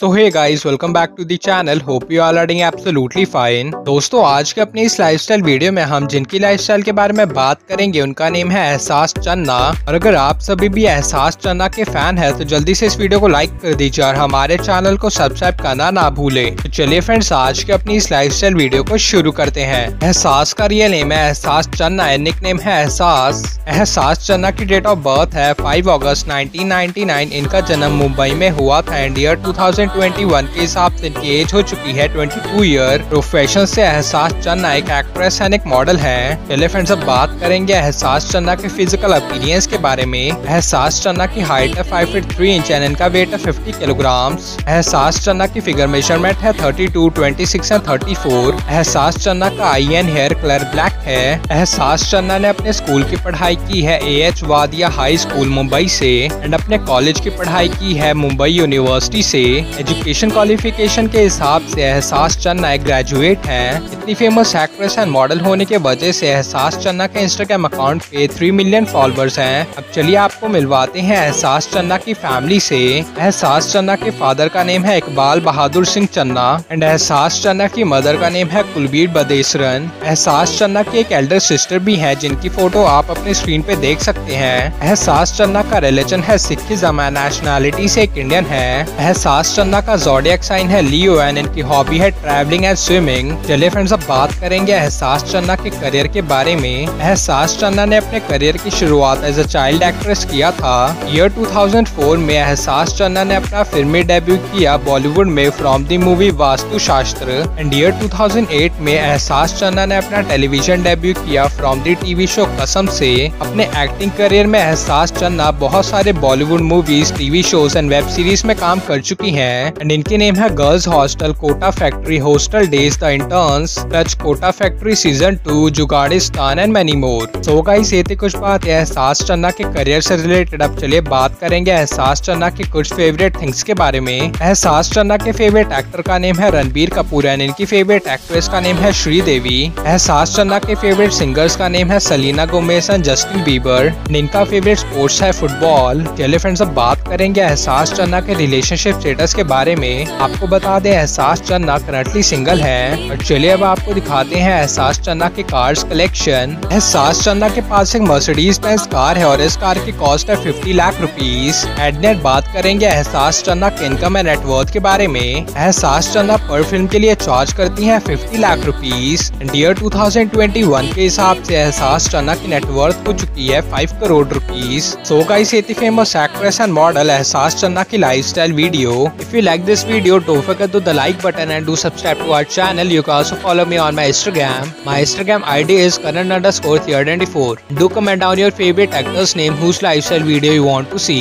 So hey guys welcome back to the channel hope you are learning absolutely fine दोस्तों, आज के अपनी इस लाइफस्टाइल वीडियो में हम जिनकी लाइफस्टाइल के बारे में बात करेंगे, उनका नेम है एहसास चन्ना। और अगर आप सभी भी एहसास चन्ना के फ़ैन है तो जल्दी से इस वीडियो को लाइक कर दीजिए और हमारे चैनल को सब्सक्राइब करना ना भूले। तो चलिए फ्रेंड्स आज के अपनी इस लाइफ वीडियो को शुरू करते हैं। एहसास का रियल नेम है एहसास चन्ना निक नेम है एहसास। एहसास चन्ना की डेट ऑफ़ बर्थ है फाइव अगस्त नाइनटीन इनका जन्म मुंबई में हुआ था एंड ईयर टू 2021 के हिसाब से इनकी एज हो चुकी है। 22 ईयर प्रोफेशन से एहसास चन्ना एक एक्ट्रेस एंड एक मॉडल है। चले फ्रेंड्स अब बात करेंगे एहसास चन्ना के फ़िज़िकल अपीरियंस के बारे में। एहसास चन्ना की हाइट है five feet three inch and इनका वेट है फिफ्टी किलोग्राम एहसास चन्ना की फिगर मेज़रमेंट है thirty two twenty six and thirty four Ahsaas Channa का eye and hair colour black है। एहसास चन्ना ने अपने स्कूल की पढ़ाई की है A H Wadia high school Mumbai से एंड अपने कॉलेज की पढ़ाई की है मुंबई यूनिवर्सिटी से। एजुकेशन क्वालिफिकेशन के हिसाब से एहसास चन्ना एक ग्रेजुएट हैं। इतनी फ़ेमस एक्ट्रेस एंड मॉडल होने के वजह से एहसास चन्ना के इंस्टाग्राम अकाउंट पे थ्री मिलियन फॉलोअर्स हैं। अब चलिए आपको मिलवाते हैं एहसास चन्ना की फैमिली से। एहसास चन्ना के फादर का नेम है इकबाल बहादुर सिंह चन्ना एंड एहसास चन्ना की मदर का नेम है कुलबीर बदेसरन। एहसास चन्ना की एक एल्डर सिस्टर भी है, जिनकी फ़ोटो आप अपने स्क्रीन पे देख सकते हैं। एहसास चन्ना का रिलीजन है सिखिज्म नेशनैलिटी से एक इंडियन है। एहसास चन्ना चन्ना का जोडियक साइन है लियो एंड इनकी हॉबी है ट्रैवलिंग एंड स्विमिंग चलिए फ्रेंड्स अब बात करेंगे एहसास चन्ना के करियर के बारे में। एहसास चन्ना ने अपने करियर की शुरुआत एज अ चाइल्ड एक्ट्रेस किया था। ईयर 2004 में एहसास चन्ना ने अपना फिल्मी डेब्यू किया बॉलीवुड में फ्रॉम दी मूवी वास्तु शास्त्र एंड ईयर 2008 में एहसास चन्ना ने अपना टेलीविज़न डेब्यू किया from the TV show Kasamh Se. अपने एक्टिंग करियर में एहसास चन्ना बहुत सारे Bollywood movies TV shows and web series में काम कर चुकी हैं। एंड इनके नेम है girls hostel Kota factory hostel days the interns touch Kota factory season two Jugaadistan and many more so guys ये थी कुछ बात है एहसास चन्ना के करियर से रिलेटेड अब चलिए बात करेंगे एहसास चन्ना के कुछ फेवरेट थिंग्स के बारे में। एहसास चन्ना के फेवरेट एक्टर का नेम है रणबीर कपूर एंड इनकी फेवरेट एक्ट्रेस का नेम है श्रीदेवी एहसास चन्ना के फेवरेट सिंगर्स का नेम है Selena Gomez and Justin Bieber इनका फेवरेट स्पोर्ट्स है फुटबॉल चलिए फ्रेंड्स अब बात करेंगे एहसास चन्ना के रिलेशनशिप स्टेटस के बारे में आपको बता दें, एहसास चन्ना करंटली सिंगल है। और चलिए अब आपको दिखाते हैं एहसास चन्ना के कार्स कलेक्शन एहसास चन्ना के पास एक मर्सिडीज बेंज कार है और इस कार की कॉस्ट है 50 लाख रुपीज़ एडनेट बात करेंगे एहसास चन्ना के इनकम एंड नेटवर्थ के बारे में। एहसास चन्ना पर फ़िल्म के लिए चार्ज करती है fifty lakh rupees and year to के हिसाब से एहसास चन्ना की नेटवर्थ हो चुकी है फाइव करोड़ रुपीज़ सो का इस फ़ेमस एक्ट्रेस एंड मॉडल एहसास चन्ना की lifestyle video If you like this video, don't forget to the like button and do subscribe to our channel. You can also follow me on my Instagram. My Instagram ID is Karan underscore 24 Do comment down your favorite actor's name whose lifestyle video you want to see.